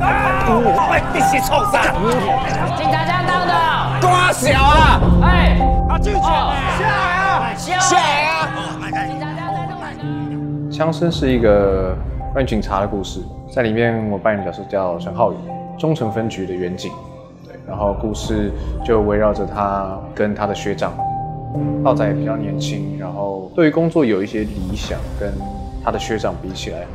喂，你是创啥？警察当当的，多小啊！哎，他拒绝。下来啊！下来啊！枪声是一个关于警察的故事，在里面我扮演的角色叫陈浩宇，中城分局的员警。对，然后故事就围绕着他跟他的学长，浩仔比较年轻，然后对于工作有一些理想，跟他的学长比起来。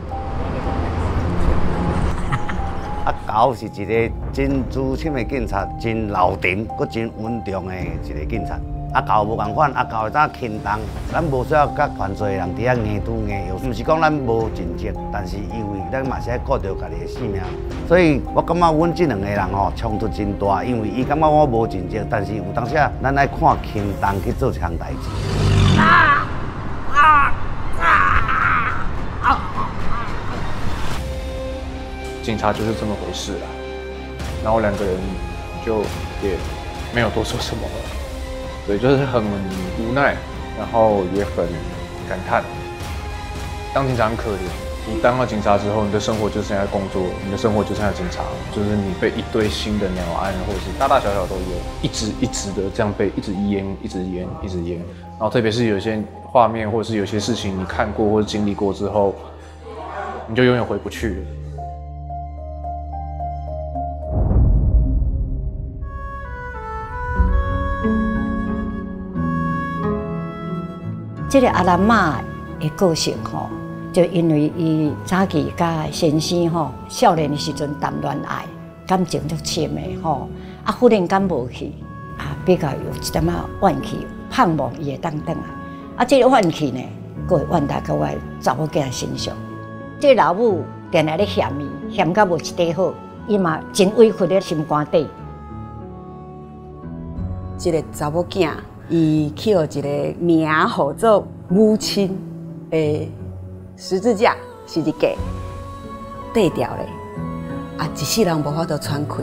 啊，高是一个真资深的警察，真老成，佮真稳重的一个警察。啊，高无共款，啊高会当轻重，咱无需要甲犯罪人伫遐硬拄硬摇。毋是讲咱无尽责，但是因为咱嘛是爱顾着家己的性命，所以我感觉阮这两个人吼冲突真大，因为伊感觉我无尽责，但是有当时啊，咱爱看轻重去做一项代志。啊啊！警察就是这么回事啦，然后两个人就也没有多说什么了。对，就是很无奈，然后也很感叹。当警察很可怜，你当了警察之后，你的生活就剩下工作，你的生活就剩下警察，就是你被一堆新的鸟案，或者是大大小小都有，一直一直的这样被一直淹，一直淹，一直淹。然后特别是有些画面，或者是有些事情你看过或者经历过之后，你就永远回不去了。这个阿兰妈的个性吼，就因为伊早期甲先生吼少年的时阵谈恋爱，感情足深的吼，啊忽然间无去，啊比较有一点仔怨气，盼望伊会当等啊，啊这个怨气呢，会怨在各位查某囝身上。这老母定来咧嫌伊，嫌甲无一底好，伊嘛真委屈咧心肝底。这个查某囝。伊起了一个名号做母亲的十字架是一个对调嘞，啊，一世人无法度传开。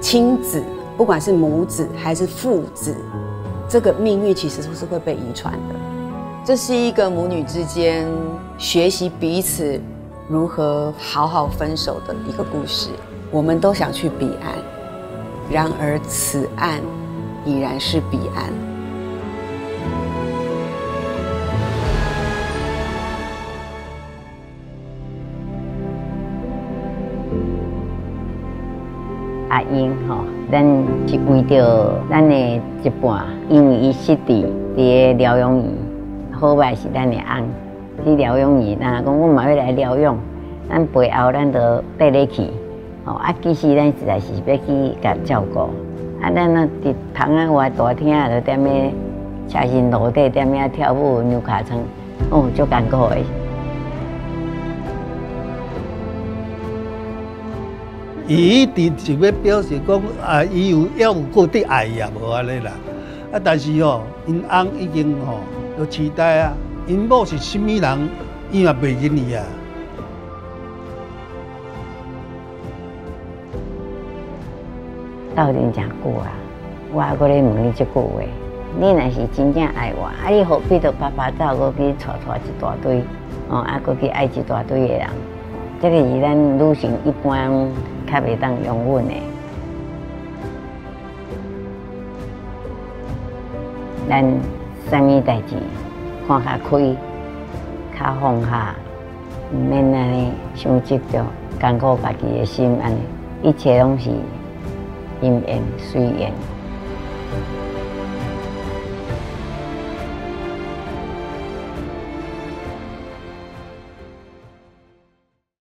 亲子不管是母子还是父子，这个命运其实都是会被遗传的。这是一个母女之间学习彼此如何好好分手的一个故事。我们都想去彼岸，然而此岸已然是彼岸。阿英吼，咱是为着咱的一半，因为伊失伫伫疗养院，好歹是咱的翁去疗养院，那讲我嘛要来疗养，咱背后咱都缀咧去，吼啊，其实咱实在是要去甲照顾，啊，咱那伫旁啊活大厅啊，就踮咧车身落地踮咧跳舞扭卡床，哦，足艰苦的。伊一直要表示讲啊，伊有要有过的爱也无安尼啦。啊，但是吼，因翁已经吼都期待啊，因某是什么人，伊也袂认伊啊。到底真久啊？我还搁咧问你一句话：你若是真正爱我，啊，你何必着爸爸走过去带带一大堆，哦，啊，搁去爱一大堆的人？这个是咱女性一般。较袂当用阮的，咱啥物代志看下开，较放下，毋免安尼想执着，艰苦家己的心安尼，一切拢是因缘随缘。